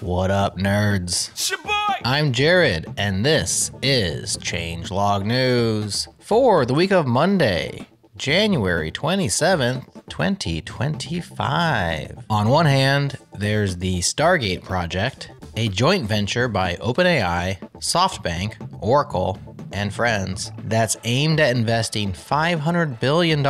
What up, nerds? I'm Jared, and this is Changelog News for the week of Monday, January 27th, 2025. On one hand, there's the Stargate project, a joint venture by OpenAI, SoftBank, Oracle, and friends that's aimed at investing $500 billion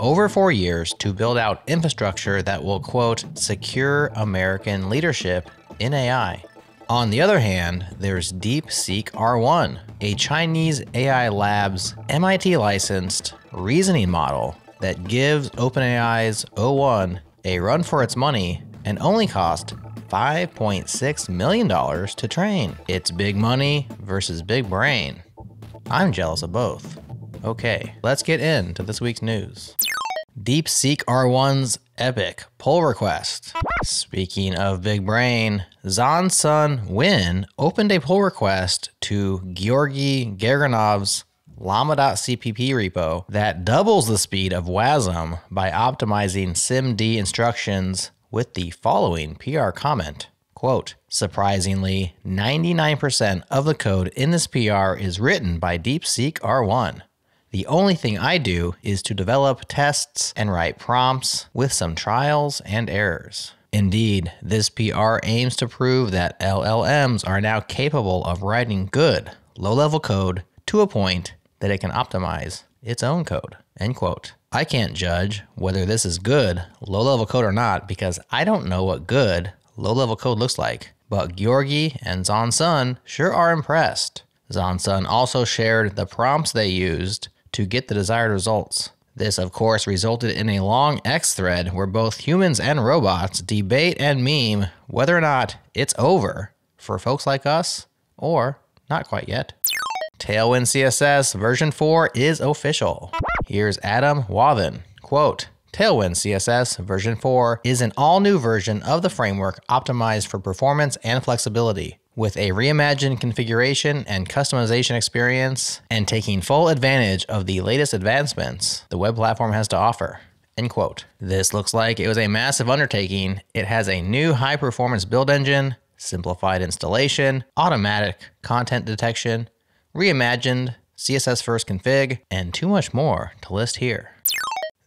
over four years to build out infrastructure that will, quote, secure American leadership in AI. On the other hand, there's DeepSeek R1, a Chinese AI lab's MIT licensed reasoning model that gives OpenAI's O1 a run for its money and only cost $5.6 million to train. It's big money versus big brain. I'm jealous of both. Okay, let's get into this week's news. DeepSeek R1's epic pull request. Speaking of big brain, Xuan-Son Nguyen opened a pull request to Georgi Gerganov's llama.cpp repo that doubles the speed of WASM by optimizing SIMD instructions with the following PR comment. Quote, surprisingly, 99% of the code in this PR is written by DeepSeek R1. The only thing I do is to develop tests and write prompts with some trials and errors. Indeed, this PR aims to prove that LLMs are now capable of writing good, low level code to a point that it can optimize its own code. End quote. I can't judge whether this is good, low level code or not because I don't know what good, low level code looks like. But Georgi and Xuan-Son sure are impressed. Xuan-Son also shared the prompts they used to get the desired results. This, of course, resulted in a long X thread where both humans and robots debate and meme whether or not it's over for folks like us or not quite yet. Tailwind CSS version 4 is official. Here's Adam Wathan. Quote, Tailwind CSS version 4 is an all new version of the framework optimized for performance and flexibility with a reimagined configuration and customization experience and taking full advantage of the latest advancements the web platform has to offer. End quote. This looks like it was a massive undertaking. It has a new high performance build engine, simplified installation, automatic content detection, reimagined CSS first config, and too much more to list here.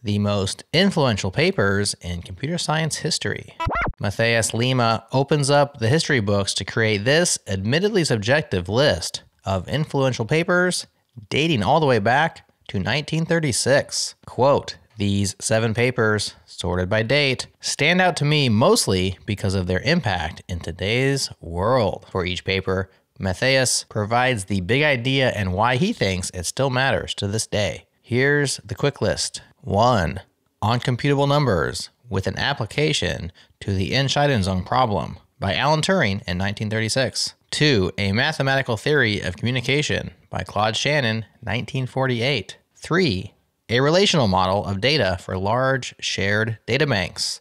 The most influential papers in computer science history. Matheus Lima opens up the history books to create this admittedly subjective list of influential papers dating all the way back to 1936. Quote, these seven papers, sorted by date, stand out to me mostly because of their impact in today's world. For each paper, Matthias provides the big idea and why he thinks it still matters to this day. Here's the quick list 1. On computable numbers with an application to the Entscheidungsproblem by Alan Turing in 1936. 2. A mathematical theory of communication by Claude Shannon, 1948. 3. A relational model of data for large shared databanks,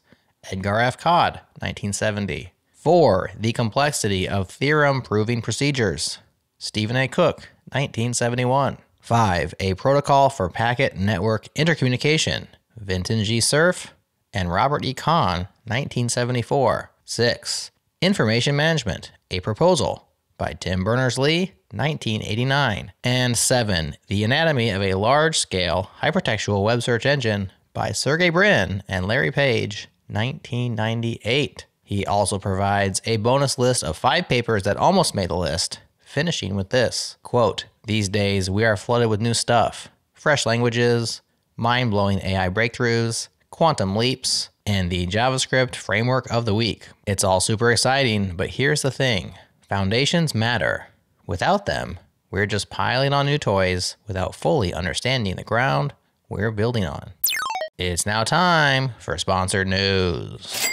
Edgar F. Codd, 1970. 4. The complexity of theorem proving procedures, Stephen A. Cook, 1971. 5. A protocol for packet network intercommunication, Vinton G. Cerf and Robert E. Kahn, 1974. 6. Information Management, a proposal by Tim Berners Lee, 1989. And 7. The Anatomy of a Large Scale Hypertextual Web Search Engine by Sergey Brin and Larry Page, 1998. He also provides a bonus list of five papers that almost made the list, finishing with this quote, These days we are flooded with new stuff, fresh languages, mind blowing AI breakthroughs, quantum leaps, and the JavaScript framework of the week. It's all super exciting, but here's the thing foundations matter. Without them, we're just piling on new toys without fully understanding the ground we're building on. It's now time for sponsored news.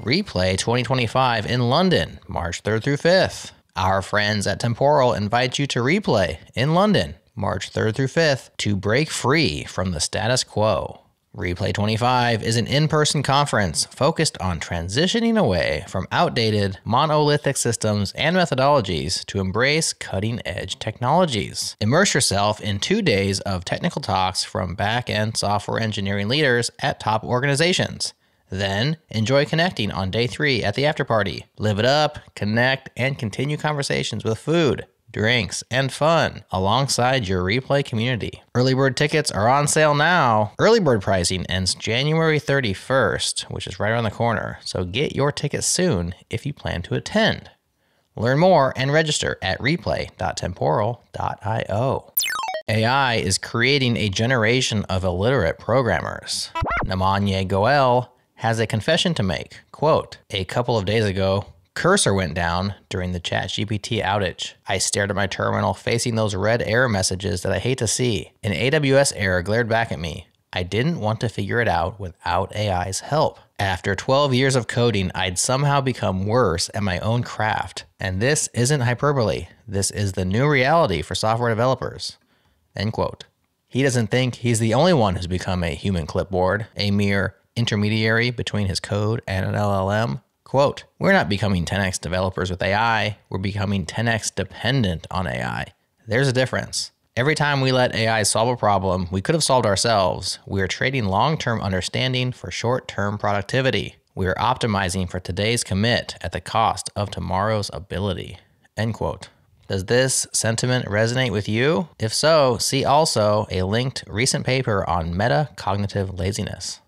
Replay 2025 in London, March 3rd through 5th. Our friends at Temporal invite you to Replay in London, March 3rd through 5th, to break free from the status quo. Replay 25 is an in person conference focused on transitioning away from outdated, monolithic systems and methodologies to embrace cutting edge technologies. Immerse yourself in two days of technical talks from back end software engineering leaders at top organizations. Then enjoy connecting on day three at the after party. Live it up, connect, and continue conversations with food, drinks, and fun alongside your replay community. Early bird tickets are on sale now. Early bird pricing ends January 31st, which is right around the corner, so get your tickets soon if you plan to attend. Learn more and register at replay.temporal.io. AI is creating a generation of illiterate programmers. Namanyay Goel has a confession to make. Quote, a couple of days ago, cursor went down during the ChatGPT outage. I stared at my terminal facing those red error messages that I hate to see. An AWS error glared back at me. I didn't want to figure it out without AI's help. After 12 years of coding, I'd somehow become worse at my own craft. And this isn't hyperbole. This is the new reality for software developers. End quote. He doesn't think he's the only one who's become a human clipboard, a mere intermediary between his code and an LLM. Quote, we're not becoming 10x developers with AI, we're becoming 10x dependent on AI. There's a difference. Every time we let AI solve a problem we could have solved ourselves, we are trading long term understanding for short term productivity. We are optimizing for today's commit at the cost of tomorrow's ability. End quote. Does this sentiment resonate with you? If so, see also a linked recent paper on metacognitive laziness.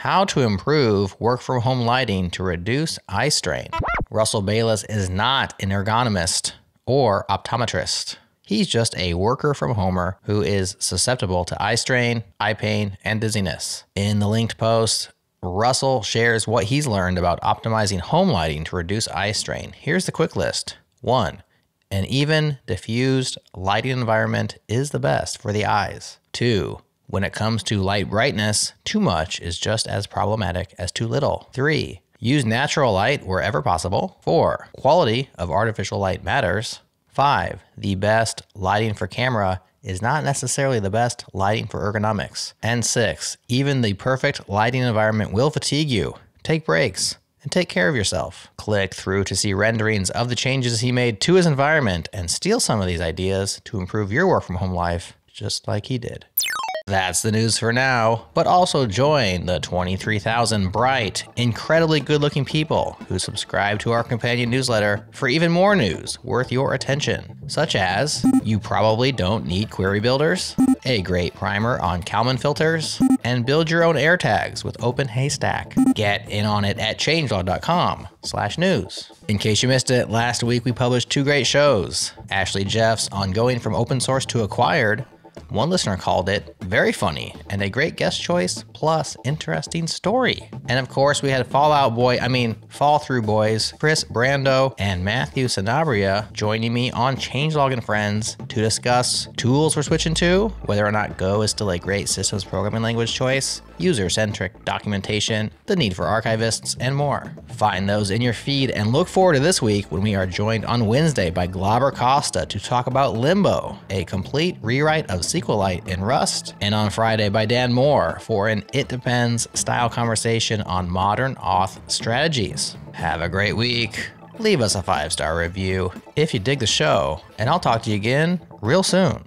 How to improve work from home lighting to reduce eye strain. Russell Baylis is not an ergonomist or optometrist. He's just a worker from homer who is susceptible to eye strain, eye pain, and dizziness. In the linked post, Russell shares what he's learned about optimizing home lighting to reduce eye strain. Here's the quick list 1. An even, diffused lighting environment is the best for the eyes. 2. When it comes to light brightness, too much is just as problematic as too little. 3. Use natural light wherever possible. 4. Quality of artificial light matters. Five, the best lighting for camera is not necessarily the best lighting for ergonomics. And six, even the perfect lighting environment will fatigue you. Take breaks and take care of yourself. Click through to see renderings of the changes he made to his environment and steal some of these ideas to improve your work from home life just like he did. That's the news for now, but also join the 23,000 bright, incredibly good looking people who subscribe to our companion newsletter for even more news worth your attention, such as you probably don't need query builders, a great primer on Kalman filters, and build your own AirTags with OpenHaystack. Get in on it at changelog.com slash news. In case you missed it, last week we published two great shows. Ashley Jeffs on going from open source to acquired, one listener called it very funny and a great guest choice plus interesting story. And of course, we had Fall Out Boy, I mean, Fall Through Boys, Chris Brando and Matthew Sanabria joining me on Changelog and Friends to discuss tools we're switching to, whether or not Go is still a great systems programming language choice, user centric documentation, the need for archivists, and more. Find those in your feed and look forward to this week when we are joined on Wednesday by Glauber Costa to talk about Limbo, a complete rewrite of SQLite in Rust, and on Friday by Dan Moore for an It Depends style conversation on modern auth strategies. Have a great week. Leave us a five star review if you dig the show, and I'll talk to you again real soon.